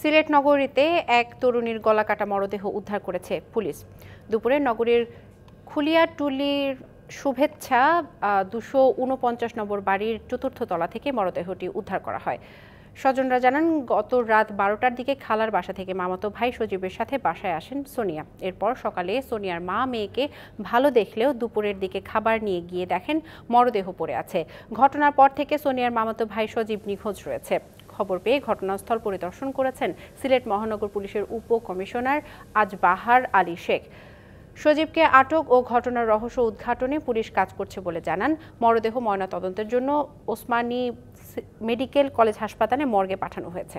সিলেট নগরীতে এক তরুণীর গলাকাটা মরদেহ উদ্ধার করেছে পুলিশ। দুপুরে নগরীর খুলিয়াটুলির শুভেচ্ছা দুশো উনপঞ্চাশ নম্বর বাড়ির চতুর্থ তলা থেকে মরদেহটি উদ্ধার করা হয়। স্বজনরা জানান, গত রাত বারোটার দিকে খালার বাসা থেকে মামাতো ভাই সজীবের সাথে বাসায় আসেন সোনিয়া। এরপর সকালে সোনিয়ার মা মেয়েকে ভালো দেখলেও দুপুরের দিকে খাবার নিয়ে গিয়ে দেখেন মরদেহ পড়ে আছে। ঘটনার পর থেকে সোনিয়ার মামাতো ভাই সজীব নিখোঁজ রয়েছে। খবর পেয়ে ঘটনাস্থল পরিদর্শন করেছেন সিলেট মহানগর পুলিশের উপ কমিশনার আজবাহার আলী শেখ। সজীবকে আটক ও ঘটনার রহস্য উদ্ঘাটনে পুলিশ কাজ করছে বলে জানান। মরদেহ ময়নাতদন্তের জন্য ওসমানী মেডিকেল কলেজ হাসপাতালে মর্গে পাঠানো হয়েছে।